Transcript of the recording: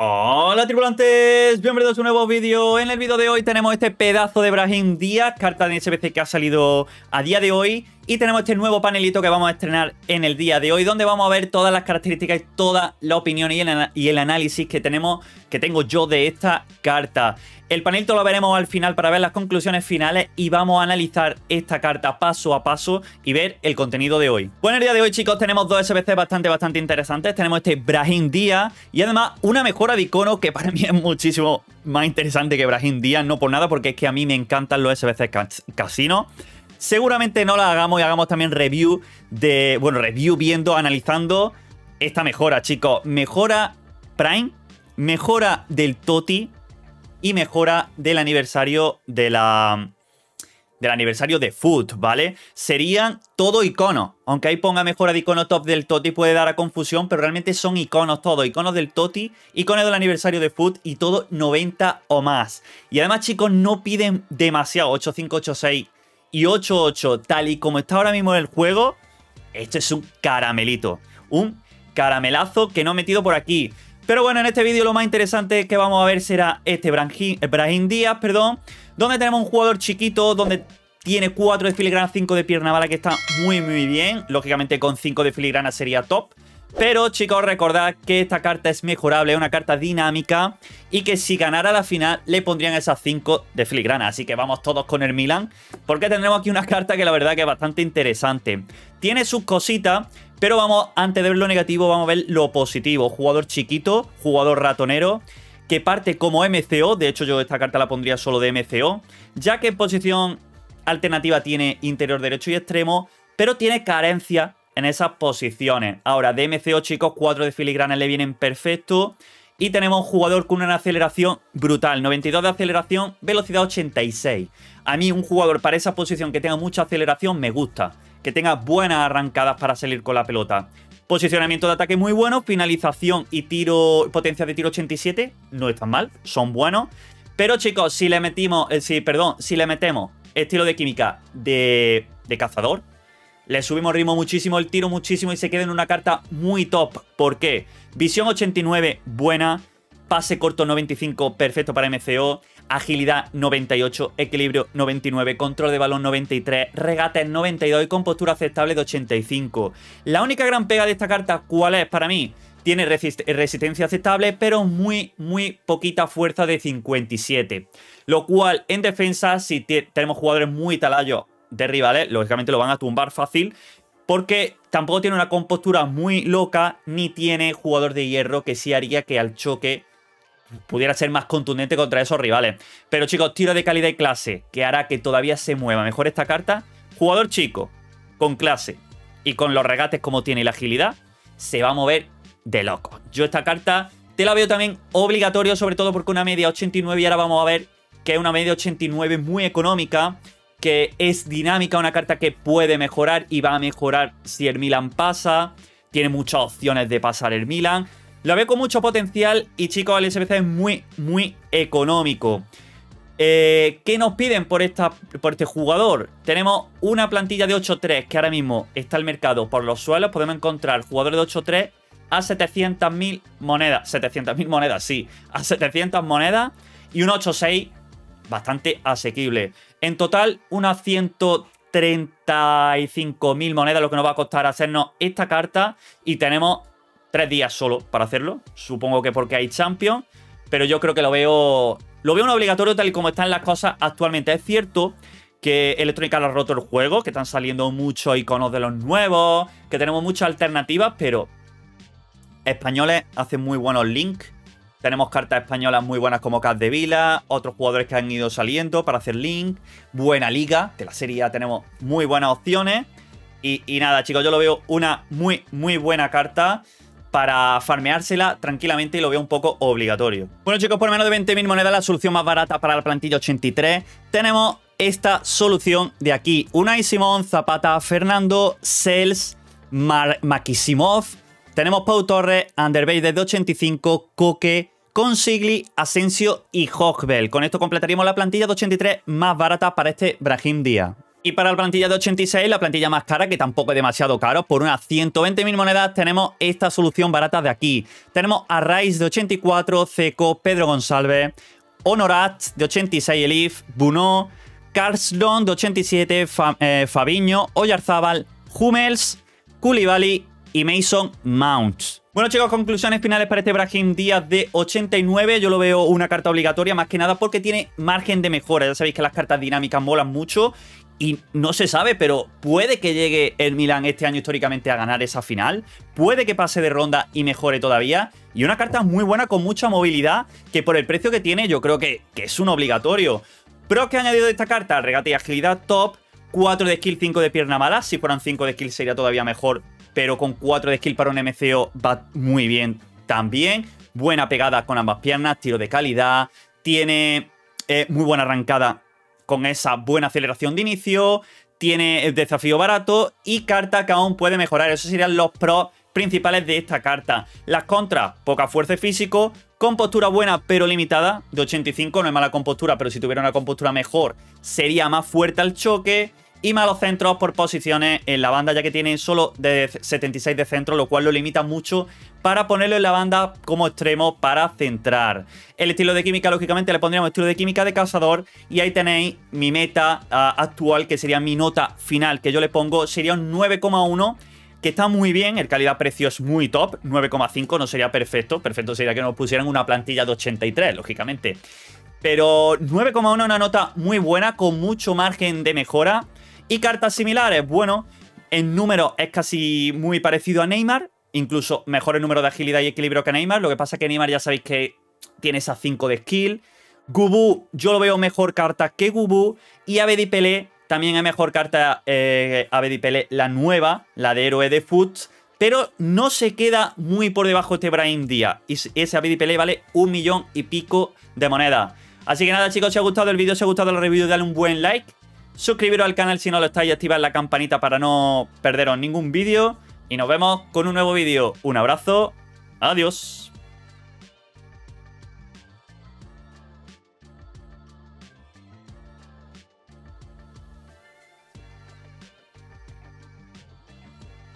Aw. Hola tripulantes, bienvenidos a un nuevo vídeo. En el vídeo de hoy tenemos este pedazo de Brahim Díaz, carta de SBC que ha salido a día de hoy. Y tenemos este nuevo panelito que vamos a estrenar en el día de hoy, donde vamos a ver todas las características y toda la opinión y el, análisis que tenemos, que tengo yo de esta carta. El panelito lo veremos al final para ver las conclusiones finales y vamos a analizar esta carta paso a paso y ver el contenido de hoy. Bueno, el día de hoy, chicos, tenemos dos SBC bastante, bastante interesantes. Tenemos este Brahim Díaz y además una mejora de icono que para mí es muchísimo más interesante que Brahim Díaz, no por nada, porque es que a mí me encantan los SBC Casino. Seguramente no la hagamos y hagamos también review de, bueno, review viendo, analizando esta mejora, chicos. Mejora Prime, mejora del Toti, y mejora del aniversario de la del aniversario de Foot, ¿vale? Serían todo iconos. Aunque ahí ponga mejora de icono top del Toti puede dar a confusión, pero realmente son iconos todo. Iconos del Toti, iconos del aniversario de Foot y todo 90 o más. Y además, chicos, no piden demasiado. 8586 y 88, tal y como está ahora mismo el juego, esto es un caramelito. Un caramelazo que no he metido por aquí. Pero bueno, en este vídeo lo más interesante que vamos a ver será este Brahim Díaz, perdón, donde tenemos un jugador chiquito, donde tiene 4 de filigrana, 5 de pierna bala, que está muy muy bien. Lógicamente con 5 de filigrana sería top. Pero chicos, recordad que esta carta es mejorable, es una carta dinámica y que si ganara la final le pondrían esas 5 de filigrana. Así que vamos todos con el Milan, porque tendremos aquí una carta que la verdad que es bastante interesante. Tiene sus cositas, pero vamos, antes de ver lo negativo, vamos a ver lo positivo. Jugador chiquito, jugador ratonero, que parte como MCO. De hecho, yo esta carta la pondría solo de MCO. Ya que en posición alternativa tiene interior derecho y extremo, pero tiene carencia en esas posiciones. Ahora, de MCO, chicos, 4 de filigrana le vienen perfecto. Y tenemos un jugador con una aceleración brutal. 92 de aceleración, velocidad 86. A mí un jugador para esa posición que tenga mucha aceleración me gusta que tenga buenas arrancadas para salir con la pelota. Posicionamiento de ataque muy bueno, finalización y tiro, potencia de tiro 87, no están mal, son buenos. Pero chicos, si le metimos, eh, perdón, si le metemos estilo de química de, de cazador, le subimos ritmo muchísimo, el tiro muchísimo y se queda en una carta muy top. ¿Por qué? Visión 89, buena. Pase corto 95, perfecto para MCO agilidad 98, equilibrio 99, control de balón 93, regate 92 y compostura aceptable de 85. La única gran pega de esta carta, ¿cuál es para mí? Tiene resistencia aceptable, pero muy, muy poquita fuerza de 57. Lo cual, en defensa, si tenemos jugadores muy talayos de rivales, lógicamente lo van a tumbar fácil. Porque tampoco tiene una compostura muy loca, ni tiene jugador de hierro que sí haría que al choque pudiera ser más contundente contra esos rivales. Pero chicos, tiro de calidad y clase que hará que todavía se mueva mejor esta carta. Jugador chico, con clase y con los regates como tiene y la agilidad, se va a mover de loco. Yo esta carta te la veo también obligatorio, sobre todo porque una media 89 y ahora vamos a ver que es una media 89 muy económica, que es dinámica, una carta que puede mejorar y va a mejorar si el Milan pasa. Tiene muchas opciones de pasar el Milan. Lo veo con mucho potencial y chicos, el SBC es muy, muy económico. Eh, ¿Qué nos piden por, esta, por este jugador? Tenemos una plantilla de 8-3 que ahora mismo está al mercado por los suelos. Podemos encontrar jugadores de 8-3 a 700.000 monedas. 700.000 monedas, sí. A 700 monedas y un 8-6 bastante asequible. En total, unas 135.000 monedas lo que nos va a costar hacernos esta carta. Y tenemos tres días solo para hacerlo. Supongo que porque hay Champions. Pero yo creo que lo veo. Lo veo un obligatorio tal y como están las cosas actualmente. Es cierto que Electronic ha roto el juego, que están saliendo muchos iconos de los nuevos, que tenemos muchas alternativas, pero españoles hacen muy buenos links. Tenemos cartas españolas muy buenas como Cat de Vila, otros jugadores que han ido saliendo para hacer link. Buena liga, de la serie ya tenemos muy buenas opciones. Y, nada, chicos, yo lo veo una muy, muy buena carta para farmeársela tranquilamente y lo veo un poco obligatorio. Bueno chicos, por menos de 20.000 monedas, la solución más barata para la plantilla 83, tenemos esta solución de aquí. Unai Simón, Zapata, Fernando, Sels, Makisimov, tenemos Pau Torres, Underbay desde 85, Coque, Consigli, Asensio y Hogbel. Con esto completaríamos la plantilla de 83 más barata para este Brahim Díaz. Y para la plantilla de 86, la plantilla más cara, que tampoco es demasiado caro, por unas 120.000 monedas tenemos esta solución barata de aquí. Tenemos a Rice de 84, Ceco, Pedro González, Honorat de 86, Elif, Buno, Carlslon de 87, eh, Fabiño, Oyarzábal, Hummels, Koulibaly y Mason Mount. Bueno chicos, conclusiones finales para este Brahim Díaz de 89. Yo lo veo una carta obligatoria más que nada porque tiene margen de mejora. Ya sabéis que las cartas dinámicas molan mucho y no se sabe, pero puede que llegue el Milan este año históricamente a ganar esa final. Puede que pase de ronda y mejore todavía. Y una carta muy buena con mucha movilidad que por el precio que tiene yo creo que, es un obligatorio. Pero que ha añadido esta carta, regate y agilidad top, 4 de skill, 5 de pierna mala. Si fueran 5 de skill sería todavía mejor, pero con 4 de skill para un MCO va muy bien también. Buena pegada con ambas piernas, tiro de calidad, tiene eh, muy buena arrancada con esa buena aceleración de inicio, tiene desafío barato y carta que aún puede mejorar. Esos serían los pros principales de esta carta. Las contras, poca fuerza físico, compostura buena pero limitada, de 85, no es mala compostura, pero si tuviera una compostura mejor sería más fuerte al choque y malos centros por posiciones en la banda, ya que tiene solo de 76 de centro, lo cual lo limita mucho para ponerlo en la banda como extremo para centrar. El estilo de química, lógicamente, le pondríamos estilo de química de cazador y ahí tenéis mi meta ah, actual, que sería mi nota final, que yo le pongo, sería un 9,1 que está muy bien, el calidad-precio es muy top, 9,5 no sería perfecto, perfecto sería que nos pusieran una plantilla de 83, lógicamente. Pero 9,1 una nota muy buena, con mucho margen de mejora. Y cartas similares, bueno, en número es casi muy parecido a Neymar, incluso mejor en número de agilidad y equilibrio que Neymar. Lo que pasa es que Neymar ya sabéis que tiene esas 5 de skill. Gubu, yo lo veo mejor carta que Gubu. Y Abedi también es mejor carta eh, Abedi Pelé, la nueva, la de héroe de Foot. Pero no se queda muy por debajo este Brian Díaz. Y ese Abedi Pelé vale un millón y pico de moneda. Así que nada chicos, si os ha gustado el vídeo, si os ha gustado la review, dale un buen like. Suscribiros al canal si no lo estáis y activar la campanita para no perderos ningún vídeo. Y nos vemos con un nuevo vídeo. Un abrazo. Adiós.